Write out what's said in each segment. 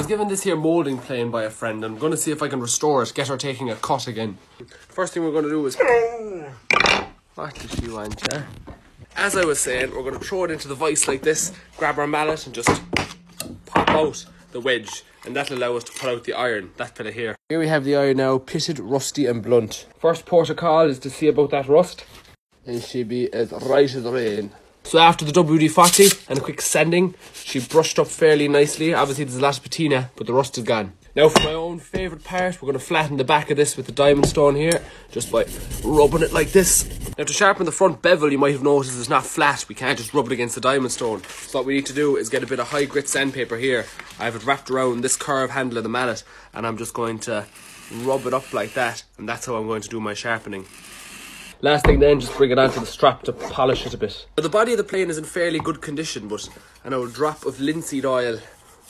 I was given this here moulding plane by a friend. I'm going to see if I can restore it, get her taking a cut again. First thing we're going to do is... What does she want, yeah? As I was saying, we're going to throw it into the vice like this, grab our mallet and just pop out the wedge. And that'll allow us to pull out the iron, that fella here. Here we have the iron now, pitted, rusty and blunt. First port of call is to see about that rust. And she be as right as rain. So after the WD-40 and a quick sanding, she brushed up fairly nicely. Obviously there's a lot of patina, but the rust is gone. Now for my own favourite part, we're going to flatten the back of this with the diamond stone here, just by rubbing it like this. Now to sharpen the front bevel, you might have noticed it's not flat. We can't just rub it against the diamond stone. So what we need to do is get a bit of high grit sandpaper here. I have it wrapped around this curved handle of the mallet, and I'm just going to rub it up like that, and that's how I'm going to do my sharpening. Last thing then, just bring it onto the strap to polish it a bit. Now, the body of the plane is in fairly good condition, but I know a drop of linseed oil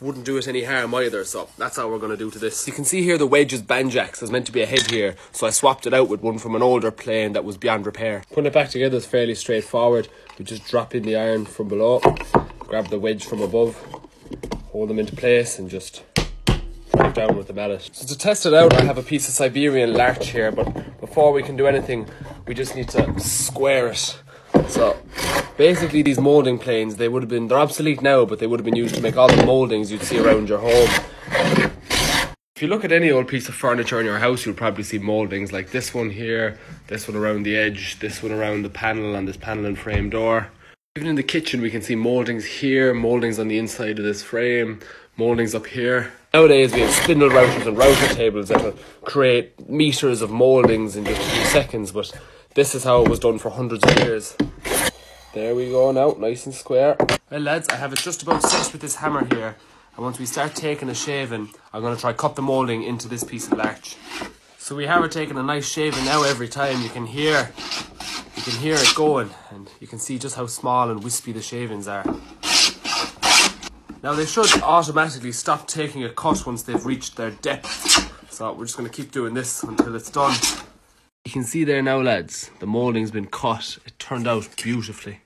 wouldn't do it any harm either, so that's how we're going to do to this. You can see here the wedge is banjacks, there's meant to be a head here, so I swapped it out with one from an older plane that was beyond repair. Putting it back together is fairly straightforward. We just drop in the iron from below, grab the wedge from above, hold them into place and just drive down with the mallet. So to test it out, I have a piece of Siberian larch here, but before we can do anything, we just need to square it. So basically these moulding planes, they would have been, they're obsolete now, but they would have been used to make all the mouldings you'd see around your home. If you look at any old piece of furniture in your house, you'll probably see mouldings like this one here, this one around the edge, this one around the panel and this panel and frame door. Even in the kitchen, we can see mouldings here, mouldings on the inside of this frame, mouldings up here. Nowadays, we have spindle routers and router tables that will create meters of mouldings in just a few seconds, but this is how it was done for hundreds of years. There we go now, nice and square. Well lads, I have it just about set with this hammer here. And once we start taking a shaving, I'm going to try cut the moulding into this piece of larch. So we have it taking a nice shaving now every time. You can hear, you can hear it going. And you can see just how small and wispy the shavings are. Now they should automatically stop taking a cut once they've reached their depth. So we're just going to keep doing this until it's done. You can see there now, lads, the moulding's been cut. It turned out beautifully.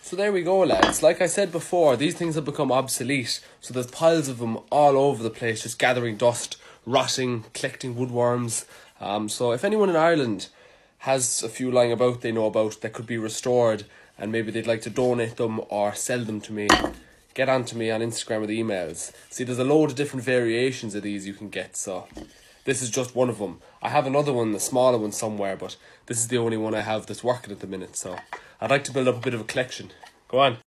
So there we go, lads. Like I said before, these things have become obsolete. So there's piles of them all over the place, just gathering dust, rotting, collecting woodworms. Um, so if anyone in Ireland has a few lying about they know about that could be restored and maybe they'd like to donate them or sell them to me, get on to me on Instagram with emails. See, there's a load of different variations of these you can get, so this is just one of them. I have another one, a smaller one somewhere, but this is the only one I have that's working at the minute. So I'd like to build up a bit of a collection. Go on.